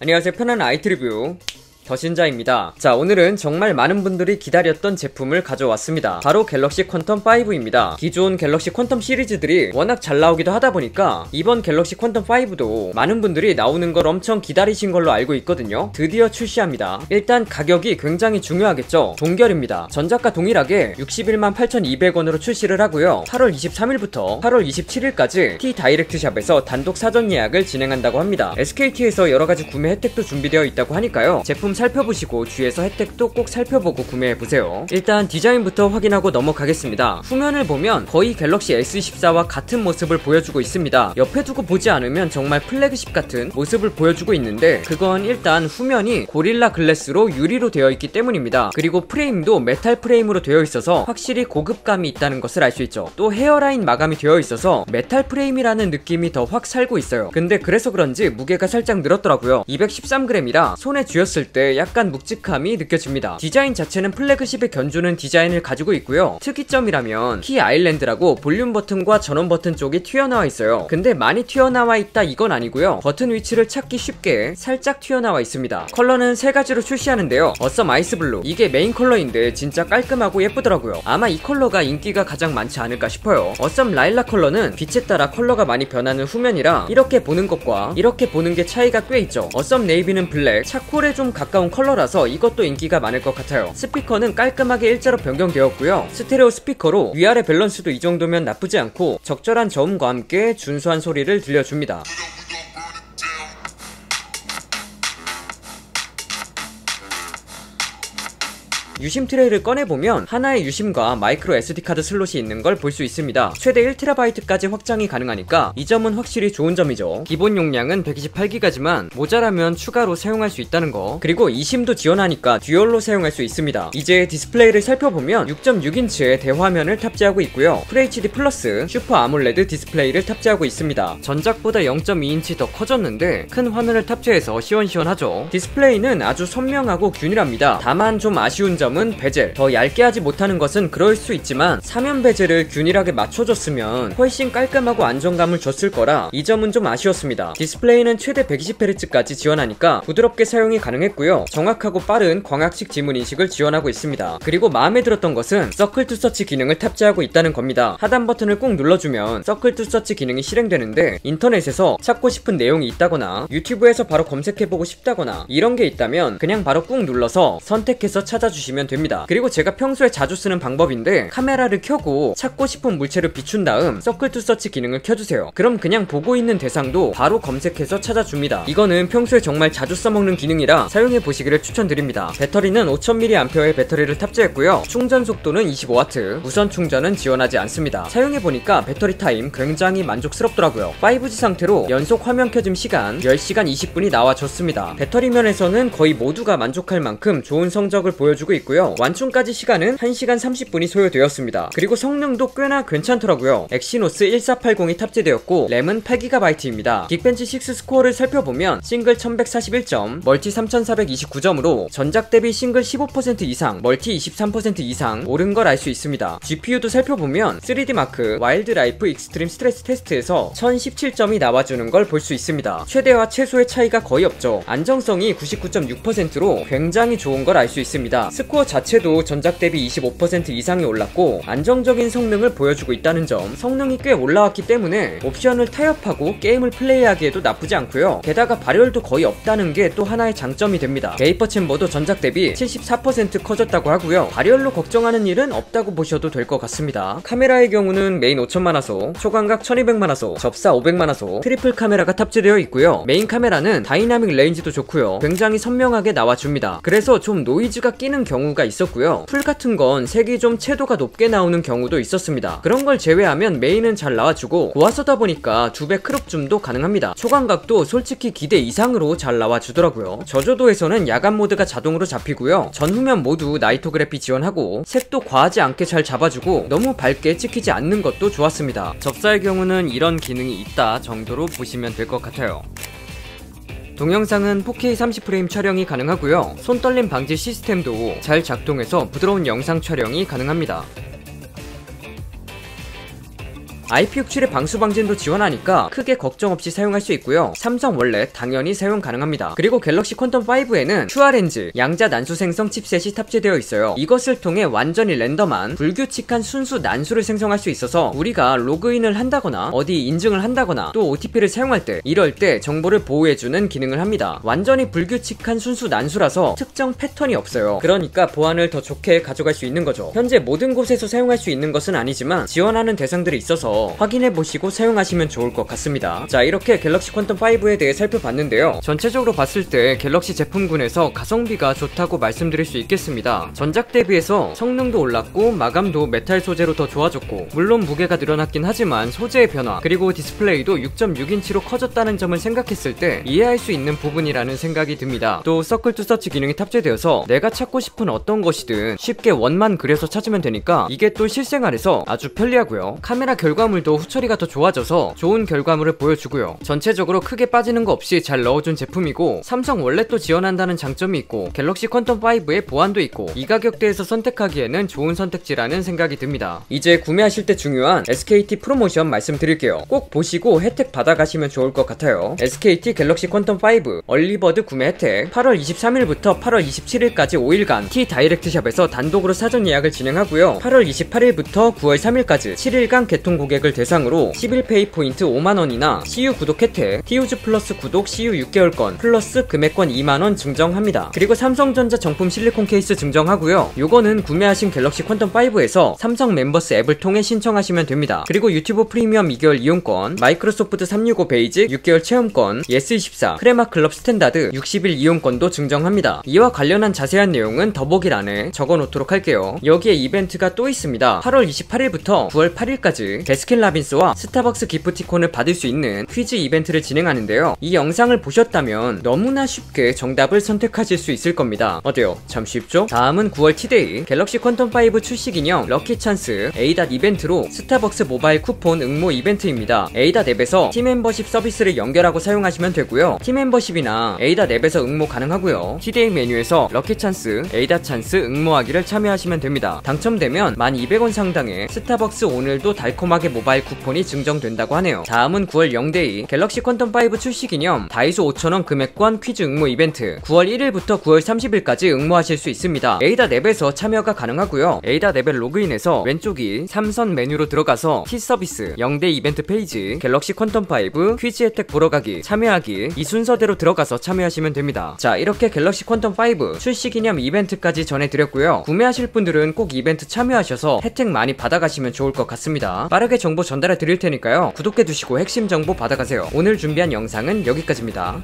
안녕하세요. 편한 IT 리뷰 더신자입니다. 자, 오늘은 정말 많은 분들이 기다렸던 제품을 가져왔습니다. 바로 갤럭시 퀀텀 5입니다. 기존 갤럭시 퀀텀 시리즈들이 워낙 잘 나오기도 하다 보니까 이번 갤럭시 퀀텀 5도 많은 분들이 나오는 걸 엄청 기다리신 걸로 알고 있거든요. 드디어 출시합니다. 일단 가격이 굉장히 중요하겠죠. 동결입니다. 전작과 동일하게 61만 8,200원으로 출시를 하고요. 8월 23일부터 8월 27일까지 T 다이렉트 샵에서 단독 사전 예약을 진행한다고 합니다. SKT에서 여러 가지 구매 혜택도 준비되어 있다고 하니까요. 제품 살펴보시고 주위에서 혜택도 꼭 살펴보고 구매해보세요. 일단 디자인부터 확인하고 넘어가겠습니다. 후면을 보면 거의 갤럭시 S24와 같은 모습을 보여주고 있습니다. 옆에 두고 보지 않으면 정말 플래그십 같은 모습을 보여주고 있는데 그건 일단 후면이 고릴라 글래스로 유리로 되어 있기 때문입니다. 그리고 프레임도 메탈 프레임으로 되어 있어서 확실히 고급감이 있다는 것을 알 수 있죠. 또 헤어라인 마감이 되어 있어서 메탈 프레임이라는 느낌이 더 확 살고 있어요. 근데 그래서 그런지 무게가 살짝 늘었더라고요. 213g이라 손에 쥐었을 때 약간 묵직함이 느껴집니다. 디자인 자체는 플래그십에 견주는 디자인을 가지고 있고요. 특이점이라면 Key Island라고 볼륨 버튼과 전원 버튼 쪽이 튀어나와 있어요. 근데 많이 튀어나와 있다 이건 아니고요. 버튼 위치를 찾기 쉽게 살짝 튀어나와 있습니다. 컬러는 세 가지로 출시하는데요. 어썸 아이스 블루 이게 메인 컬러인데 진짜 깔끔하고 예쁘더라고요. 아마 이 컬러가 인기가 가장 많지 않을까 싶어요. Awesome Lilac 컬러는 빛에 따라 컬러가 많이 변하는 후면이라 이렇게 보는 것과 이렇게 보는 게 차이가 꽤 있죠. Awesome Navy는 블랙, 차콜에 좀 가까운 가까운 컬러라서 이것도 인기가 많을 것 같아요. 스피커는 깔끔하게 일자로 변경되었고요. 스테레오 스피커로 위아래 밸런스도 이 정도면 나쁘지 않고 적절한 저음과 함께 준수한 소리를 들려줍니다. 유심 트레이를 꺼내보면 하나의 유심과 마이크로 SD카드 슬롯이 있는 걸 볼 수 있습니다. 최대 1TB까지 확장이 가능하니까 이 점은 확실히 좋은 점이죠. 기본 용량은 128기가지만 모자라면 추가로 사용할 수 있다는 거 그리고 이심도 지원하니까 듀얼로 사용할 수 있습니다. 이제 디스플레이를 살펴보면 6.6인치의 대화면을 탑재하고 있고요. FHD Plus Super AMOLED 디스플레이를 탑재하고 있습니다. 전작보다 0.2인치 더 커졌는데 큰 화면을 탑재해서 시원시원하죠. 디스플레이는 아주 선명하고 균일합니다. 다만 좀 아쉬운 점 점은 베젤. 더 얇게 하지 못하는 것은 그럴 수 있지만 사면 베젤을 균일하게 맞춰줬으면 훨씬 깔끔하고 안정감을 줬을 거라 이 점은 좀 아쉬웠습니다. 디스플레이는 최대 120Hz까지 지원하니까 부드럽게 사용이 가능했고요. 정확하고 빠른 광학식 지문 인식을 지원하고 있습니다. 그리고 마음에 들었던 것은 Circle to Search 기능을 탑재하고 있다는 겁니다. 하단 버튼을 꾹 눌러주면 Circle to Search 기능이 실행되는데 인터넷에서 찾고 싶은 내용이 있다거나 유튜브에서 바로 검색해보고 싶다거나 이런 게 있다면 그냥 바로 꾹 눌러서 선택해서 찾아주시면 주시면 됩니다. 그리고 제가 평소에 자주 쓰는 방법인데 카메라를 켜고 찾고 싶은 물체를 비춘 다음 Circle to Search 기능을 켜주세요. 그럼 그냥 보고 있는 대상도 바로 검색해서 찾아줍니다. 이거는 평소에 정말 자주 써먹는 기능이라 사용해 보시기를 추천드립니다. 배터리는 5000mAh의 배터리를 탑재했고요. 충전 속도는 25W, 무선 충전은 지원하지 않습니다. 사용해 보니까 배터리 타임 굉장히 만족스럽더라고요. 5G 상태로 연속 화면 켜짐 시간 10시간 20분이 나와줬습니다. 배터리 면에서는 거의 모두가 만족할 만큼 좋은 성적을 보여주고 있고 있고요. 완충까지 시간은 1시간 30분이 소요되었습니다. 그리고 성능도 꽤나 괜찮더라고요. 엑시노스 1480이 탑재되었고 램은 8GB입니다. Geekbench 6 스코어를 살펴보면 싱글 1141점, 멀티 3429점으로 전작 대비 싱글 15% 이상, 멀티 23% 이상 오른 걸 알 수 있습니다. GPU도 살펴보면 3DMark Wild Life Extreme stress test에서 1017점이 나와주는 걸 볼 수 있습니다. 최대와 최소의 차이가 거의 없죠. 안정성이 99.6%로 굉장히 좋은 걸 알 수 있습니다. 스코어 스코어 자체도 전작 대비 25% 이상이 올랐고 안정적인 성능을 보여주고 있다는 점 성능이 꽤 올라왔기 때문에 옵션을 타협하고 게임을 플레이하기에도 나쁘지 않고요. 게다가 발열도 거의 없다는 게 또 하나의 장점이 됩니다. 베이퍼 챔버도 전작 대비 74% 커졌다고 하고요. 발열로 걱정하는 일은 없다고 보셔도 될 것 같습니다. 카메라의 경우는 메인 5천만화소 초광각 1200만화소 접사 500만화소 트리플 카메라가 탑재되어 있고요. 메인 카메라는 dynamic range도 좋고요. 굉장히 선명하게 나와줍니다. 그래서 좀 노이즈가 끼는 경우 경우가 있었고요. 풀 같은 건 색이 좀 채도가 높게 나오는 경우도 있었습니다. 그런 걸 제외하면 메인은 잘 나와주고 고화소다 보니까 두 배 crop 줌도 가능합니다. 초광각도 솔직히 기대 이상으로 잘 나와주더라고요. 저조도에서는 야간 모드가 자동으로 잡히고요. 전후면 모두 Nightography 지원하고 색도 과하지 않게 잘 잡아주고 너무 밝게 찍히지 않는 것도 좋았습니다. 접사의 경우는 이런 기능이 있다 정도로 보시면 될 것 같아요. 동영상은 4K 30프레임 촬영이 가능하고요. 손떨림 방지 시스템도 잘 작동해서 부드러운 영상 촬영이 가능합니다. IP67의 방수 방진도 지원하니까 크게 걱정 없이 사용할 수 있고요. 삼성 월렛 당연히 사용 가능합니다. 그리고 갤럭시 퀀텀 5에는 QRNG 양자 난수 생성 칩셋이 탑재되어 있어요. 이것을 통해 완전히 랜덤한 불규칙한 순수 난수를 생성할 수 있어서 우리가 로그인을 한다거나 어디 인증을 한다거나 또 OTP를 사용할 때 이럴 때 정보를 보호해주는 기능을 합니다. 완전히 불규칙한 순수 난수라서 특정 패턴이 없어요. 그러니까 보안을 더 좋게 가져갈 수 있는 거죠. 현재 모든 곳에서 사용할 수 있는 것은 아니지만 지원하는 대상들이 있어서 확인해 보시고 사용하시면 좋을 것 같습니다. 자 이렇게 갤럭시 퀀텀 5에 대해 살펴봤는데요. 전체적으로 봤을 때 갤럭시 제품군에서 가성비가 좋다고 말씀드릴 수 있겠습니다. 전작 대비해서 성능도 올랐고 마감도 메탈 소재로 더 좋아졌고 물론 무게가 늘어났긴 하지만 소재의 변화 그리고 디스플레이도 6.6인치로 커졌다는 점을 생각했을 때 이해할 수 있는 부분이라는 생각이 듭니다. 또 Circle to Search 기능이 탑재되어서 내가 찾고 싶은 어떤 것이든 쉽게 원만 그려서 찾으면 되니까 이게 또 실생활에서 아주 편리하고요. 카메라 결과물도 후처리가 더 좋아져서 좋은 결과물을 보여주고요. 전체적으로 크게 빠지는 거 없이 잘 넣어준 제품이고 삼성 월렛 또 지원한다는 장점이 있고 갤럭시 퀀텀 5의 보안도 있고 이 가격대에서 선택하기에는 좋은 선택지라는 생각이 듭니다. 이제 구매하실 때 중요한 SKT 프로모션 말씀드릴게요. 꼭 보시고 혜택 받아가시면 좋을 것 같아요. SKT 갤럭시 퀀텀 5 early bird 구매 혜택 8월 23일부터 8월 27일까지 5일간 T 다이렉트 샵에서 단독으로 사전 예약을 진행하고요. 8월 28일부터 9월 3일까지 7일간 개통 고객을 대상으로 11pay 포인트 5만원이나 CU 구독 혜택, T우주 플러스 구독 CU 6개월권 플러스 금액권 2만원 증정합니다. 그리고 삼성전자 정품 실리콘 케이스 증정하고요. 요거는 구매하신 갤럭시 퀀텀 5에서 삼성 멤버스 앱을 통해 신청하시면 됩니다. 그리고 유튜브 프리미엄 2개월 이용권, 마이크로소프트 365 베이직 6개월 체험권, 예스24, 크레마 클럽 스탠다드 60일 이용권도 증정합니다. 이와 관련한 자세한 내용은 더보기란에 적어놓도록 할게요. 여기에 이벤트가 또 있습니다. 8월 28일부터 9월 8일까지 베스킨라빈스와 스타벅스 기프티콘을 받을 수 있는 퀴즈 이벤트를 진행하는데요. 이 영상을 보셨다면 너무나 쉽게 정답을 선택하실 수 있을 겁니다. 어때요? 참 쉽죠? 다음은 9월 T day 갤럭시 퀀텀 5 출시 기념 lucky 찬스 A닷 이벤트로 스타벅스 모바일 쿠폰 응모 이벤트입니다. A닷 앱에서 T 멤버십 서비스를 연결하고 사용하시면 되고요. T 멤버십이나 A닷 앱에서 응모 가능하고요. T day 메뉴에서 lucky 찬스, A닷 찬스 응모하기를 참여하시면 됩니다. 당첨되면 1200원 상당의 스타벅스 오늘도 달콤하게 모바일 쿠폰이 증정된다고 하네요. 다음은 9월 영데이 갤럭시 퀀텀 5 출시 기념 다이소 5,000원 금액권 퀴즈 응모 이벤트 9월 1일부터 9월 30일까지 응모하실 수 있습니다. A닷 앱에서 참여가 가능하고요. A닷 앱에 로그인해서 왼쪽이 삼선 메뉴로 들어가서 T 서비스 영대 이벤트 페이지 갤럭시 퀀텀 5 퀴즈 혜택 보러 가기 참여하기 이 순서대로 들어가서 참여하시면 됩니다. 자 이렇게 갤럭시 퀀텀 5 출시 기념 이벤트까지 전해드렸고요. 구매하실 분들은 꼭 이벤트 참여하셔서 혜택 많이 받아가시면 좋을 것 같습니다. 빠르 게 정보 전달해 드릴 테니까요. 구독해 두시고 핵심 정보 받아가세요. 오늘 준비한 영상은 여기까지입니다.